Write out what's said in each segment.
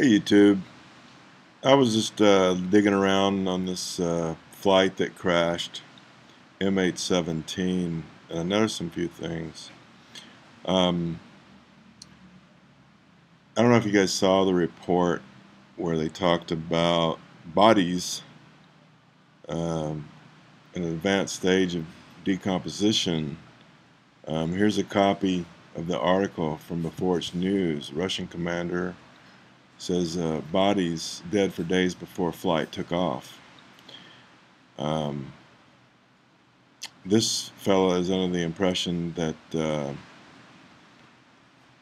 Hey YouTube. I was just uh, digging around on this uh, flight that crashed, MH17, and I noticed some few things. Um, I don't know if you guys saw the report where they talked about bodies um, in an advanced stage of decomposition. Um, here's a copy of the article from before it's news. Russian commander says uh, bodies dead for days before flight took off. Um, this fellow is under the impression that uh,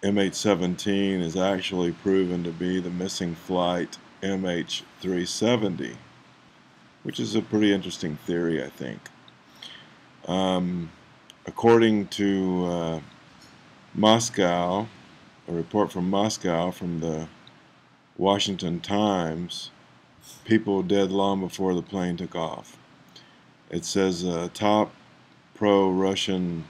MH17 is actually proven to be the missing flight MH370, which is a pretty interesting theory, I think. Um, according to uh, Moscow, a report from Moscow from the Washington Times, people dead long before the plane took off. It says a top pro-Russian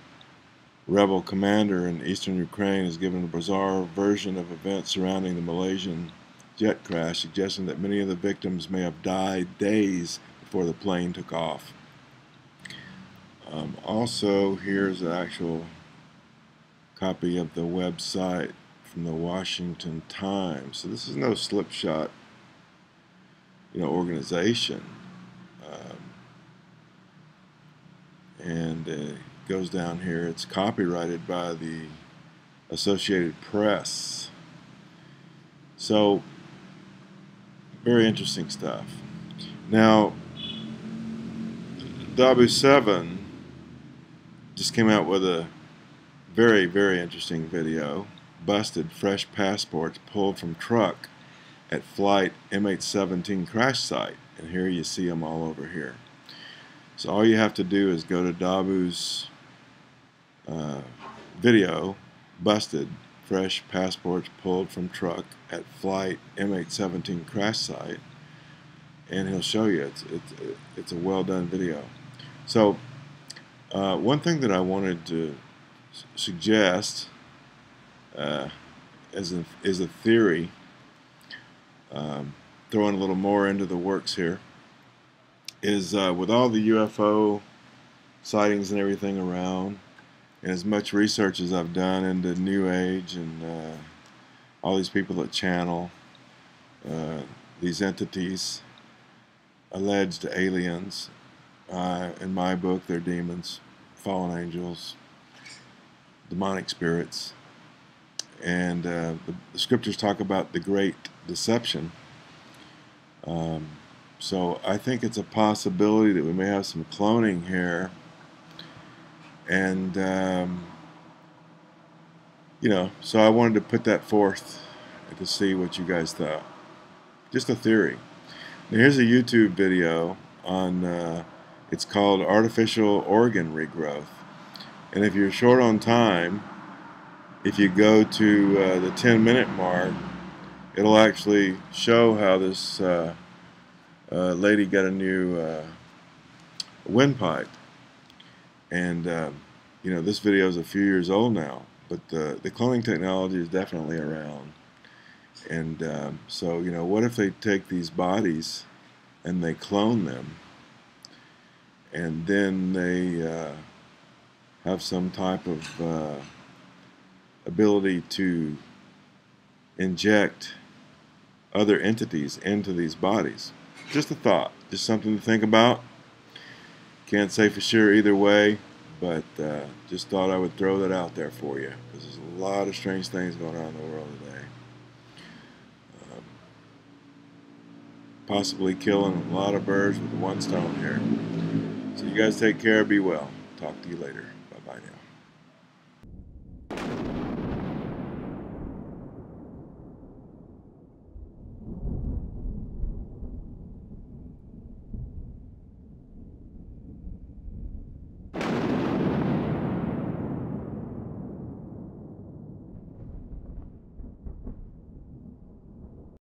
rebel commander in eastern Ukraine has given a bizarre version of events surrounding the Malaysian jet crash, suggesting that many of the victims may have died days before the plane took off. Um, also, here's an actual copy of the website from the Washington Times. So this is no slipshot, you know, organization. Um, and it goes down here. It's copyrighted by the Associated Press. So very interesting stuff. Now, Dahboo 7 just came out with a very, very interesting video busted fresh passports pulled from truck at flight MH17 crash site. And here you see them all over here. So all you have to do is go to Dahboo's uh, video, busted fresh passports pulled from truck at flight MH17 crash site, and he'll show you. It's, it's, it's a well done video. So uh, one thing that I wanted to suggest uh, as a, as a theory, um, throwing a little more into the works here, is uh, with all the UFO sightings and everything around, and as much research as I've done into New Age and uh, all these people that Channel, uh, these entities, alleged aliens, uh, in my book, they're demons, fallen angels, demonic spirits and uh, the, the, scriptures talk about the great deception. Um, so I think it's a possibility that we may have some cloning here, and um, you know, so I wanted to put that forth to see what you guys thought. Just a theory. Now here's a YouTube video on. Uh, it's called artificial organ regrowth, and if you're short on time if you go to uh, the 10 minute mark, it'll actually show how this uh, uh, lady got a new uh, windpipe. And, um, you know, this video is a few years old now, but the, the cloning technology is definitely around. And um, so, you know, what if they take these bodies and they clone them and then they uh, have some type of uh, ability to inject other entities into these bodies. Just a thought, just something to think about. Can't say for sure either way, but uh, just thought I would throw that out there for you because there's a lot of strange things going on in the world today. Um, possibly killing a lot of birds with one stone here. So you guys take care, be well. Talk to you later. Bye bye now.